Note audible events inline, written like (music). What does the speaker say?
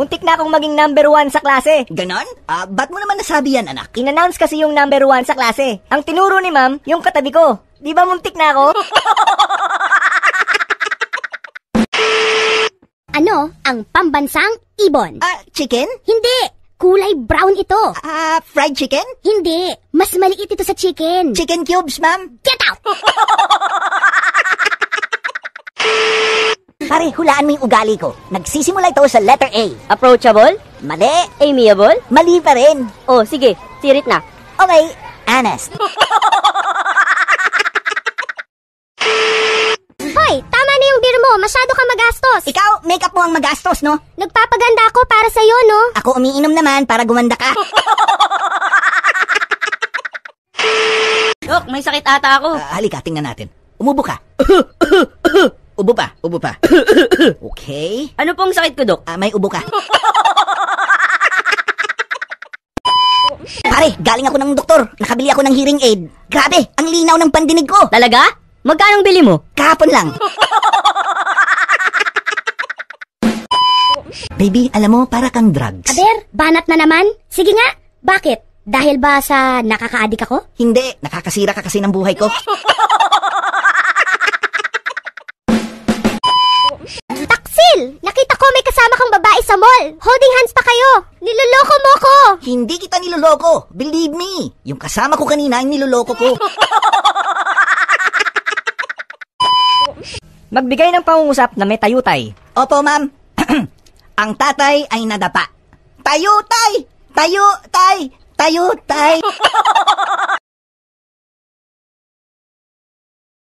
Muntik na akong maging number one sa klase. Ganon? Ah, ba't mo naman nasabi yan, anak? In-announce kasi yung number one sa klase. Ang tinuro ni ma'am, yung katabi ko. Di ba muntik na ako? (laughs) Ano ang pambansang ibon? Ah, chicken? Hindi! Kulay brown ito. Ah, fried chicken? Hindi. Mas maliit ito sa chicken. Chicken cubes, ma'am? Get out! (laughs) Pare, hulaan mo yung ugali ko. Nagsisimula ito sa letter A. Approachable? Mali. Amiable? Mali pa rin. Oh, sige. Sirit na. Okay, honest. (laughs) Hoy, tama na yung beer mo. Masyado ka magastos. Ikaw, makeup mo ang magastos, no? Nagpapaganda ako para sa'yo, no? Ako umiinom naman para gumanda ka. (laughs) Dok, may sakit ata ako. Ah, halika, tingnan natin. Umubo ka. (laughs) ubo pa, ubo pa. (coughs) okay. Ano pong sakit ko, Dok? Ah, may ubo ka. Pare, galing ako ng doktor. Nakabili ako ng hearing aid. Grabe, ang linaw ng pandinig ko. Talaga? Magkano bili mo? Kahapon lang. (laughs) Baby, alam mo, para kang drugs. Aber, banat na naman? Sige nga. Bakit? Dahil ba sa nakaka-addict ako? Hindi, nakakasira ka kasi ng buhay ko. (laughs) Taksil! Nakita ko may kasama kang babae sa mall. Holding hands pa kayo. Niloloko mo ko. Hindi kita niloloko. Believe me. Yung kasama ko kanina ay niloloko ko. (laughs) Magbigay ng pangungusap na may tayutay. Opo, ma'am. (clears throat) Ang tatay ay nadapa. Tayo, tay! Tayo, tay! Tayo, tay! (laughs)